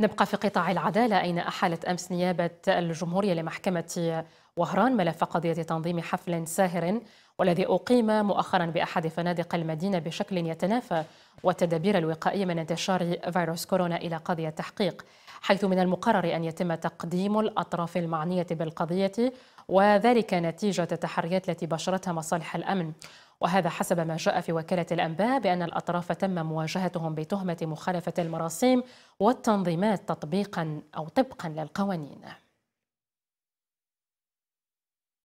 نبقى في قطاع العدالة. أين أحالت أمس نيابة الجمهورية لمحكمة وهران؟ ملف قضية تنظيم حفل ساهر والذي أقيم مؤخرا بأحد فنادق المدينة بشكل يتنافى والتدابير الوقائية من انتشار فيروس كورونا إلى قضية تحقيق حيث من المقرر أن يتم تقديم الأطراف المعنية بالقضية وذلك نتيجة التحريات التي بشرتها مصالح الأمن. وهذا حسب ما جاء في وكالة الأنباء بأن الأطراف تم مواجهتهم بتهمة مخالفة المراسيم والتنظيمات تطبيقا أو طبقا للقوانين.